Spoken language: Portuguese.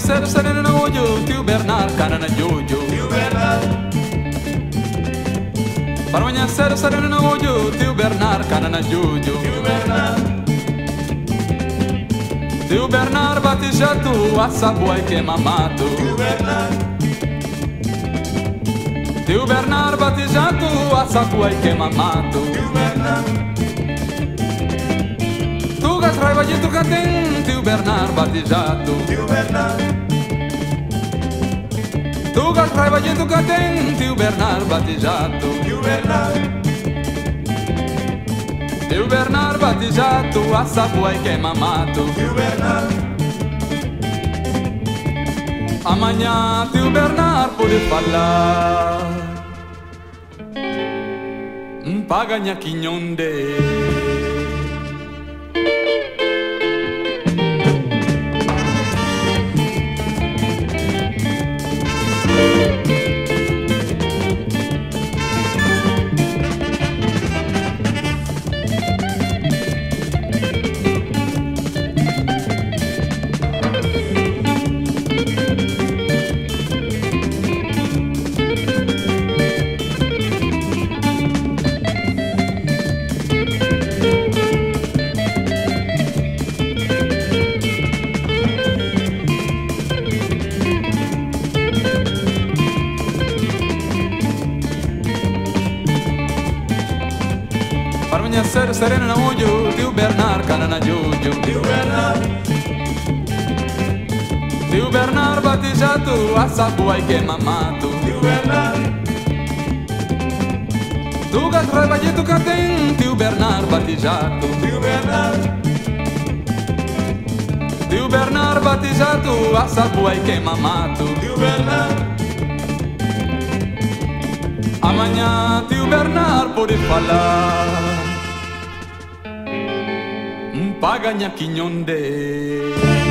cedo, sereno no olho, tio Bernard, cana na jojo. Tio Bernard. Para amanhã cedo, no olho, tio Bernard, cana na jojo. Tio Bernard. Tio Bernard bate jato, assa boi queima mato. Tio Bernard. Tio Bernard bate jato, assa boi queima mato. Tio Bernard. Tu gas raiva de tu catem, Bernard bate jato. Tio Bernard. Tu gas raiva de tu catem, tio Bernard bate jato. Tio Bernard. Tio Bernard bate jato, assa boi queima mato. Tio Bernard. Amanhã tio Bernard pode falar. Paga minha quinhonde. Para amanhecer sereno na mulho, tio Bernard cana na jojo. Tio Bernard. Tio Bernard bate jato, assa boi queima mato. Tio Bernard. Tu gas raiva de tu catem, tio Bernard bate jato. Tio Bernard. Tio Bernard bate jato, assa boi queima mato. Tio Bernard. Amanhã tio Bernard pode falar. magaña quiñonde.